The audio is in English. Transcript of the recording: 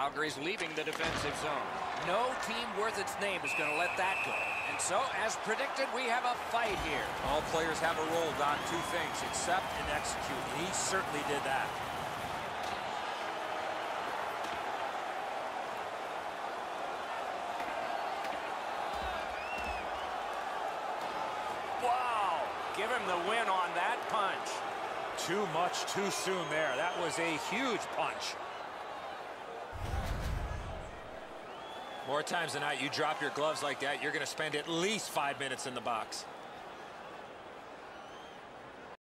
Calgary's leaving the defensive zone. No team worth its name is going to let that go. And so, as predicted, we have a fight here. All players have a role, Don. Two things, accept and execute. And he certainly did that. Wow! Give him the win on that punch. Too much too soon there. That was a huge punch. More times than not, you drop your gloves like that, you're going to spend at least five minutes in the box.